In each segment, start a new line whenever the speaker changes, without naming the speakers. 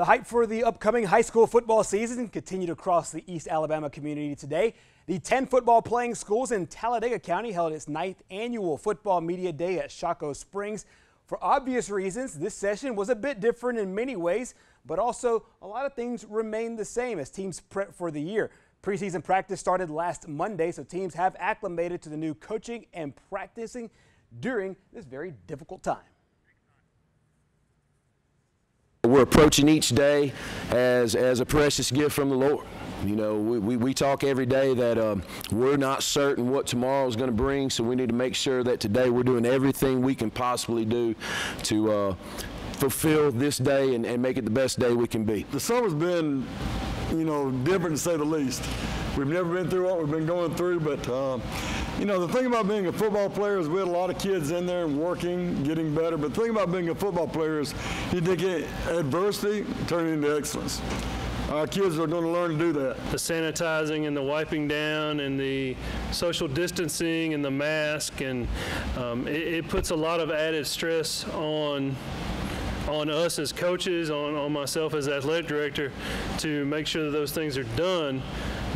The hype for the upcoming high school football season continued across the East Alabama community today. The 10 football playing schools in Talladega County held its ninth annual football media day at Shocco Springs. For obvious reasons, this session was a bit different in many ways, but also a lot of things remain the same as teams prep for the year. Preseason practice started last Monday, so teams have acclimated to the new coaching and practicing during this very difficult time.
We're approaching each day as, as a precious gift from the Lord. You know, we, we, we talk every day that um, we're not certain what tomorrow is going to bring, so we need to make sure that today we're doing everything we can possibly do to uh, fulfill this day and, and make it the best day we can be.
The summer's been, you know, different to say the least. We've never been through what we've been going through, but um, you know, the thing about being a football player is we had a lot of kids in there working, getting better. But the thing about being a football player is you take adversity, turn it into excellence. Our kids are going to learn to do that.
The sanitizing and the wiping down and the social distancing and the mask, and um, it, it puts a lot of added stress on on us as coaches, on, on myself as athletic director, to make sure that those things are done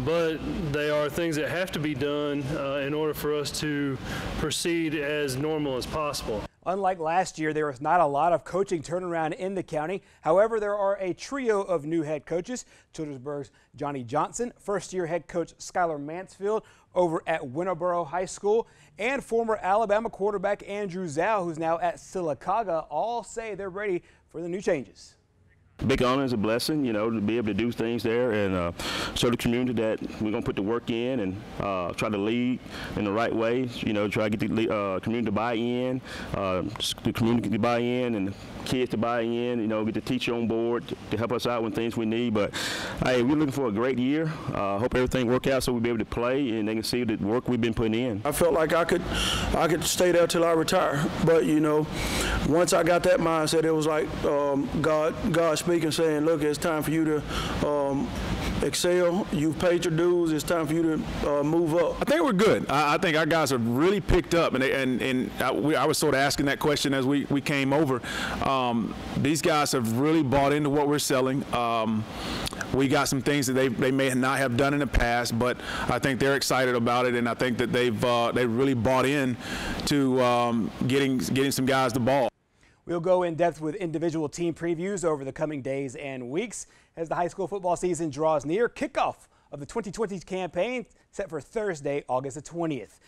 but they are things that have to be done uh, in order for us to proceed as normal as possible.
Unlike last year, there was not a lot of coaching turnaround in the county. However, there are a trio of new head coaches. Childersburg's Johnny Johnson, first-year head coach Skylar Mansfield over at Winterboro High School, and former Alabama quarterback Andrew Zow, who's now at Sylacauga, all say they're ready for the new changes
big honor is a blessing, you know, to be able to do things there and uh, show the community that we're going to put the work in and uh, try to lead in the right way, you know, try to get the uh, community to buy in, uh, the community to buy in and the kids to buy in, you know, get the teacher on board to help us out when things we need. But, hey, we're looking for a great year. I uh, hope everything work out so we'll be able to play and they can see the work we've been putting in.
I felt like I could, I could stay there till I retire. But, you know, once I got that mindset, it was like um, God, God speaking, saying, look, it's time for you to um, excel. You've paid your dues. It's time for you to uh, move up.
I think we're good. I, I, think our guys have really picked up, and they, and, and I, we, I, was sort of asking that question as we, we came over. Um, these guys have really bought into what we're selling. Um, we got some things that they, they may not have done in the past, but I think they're excited about it, and I think that they've uh, they really bought in to um, getting getting some guys the ball.
We'll go in depth with individual team previews over the coming days and weeks as the high school football season draws near. Kickoff of the 2020 campaign set for Thursday, August the 20th.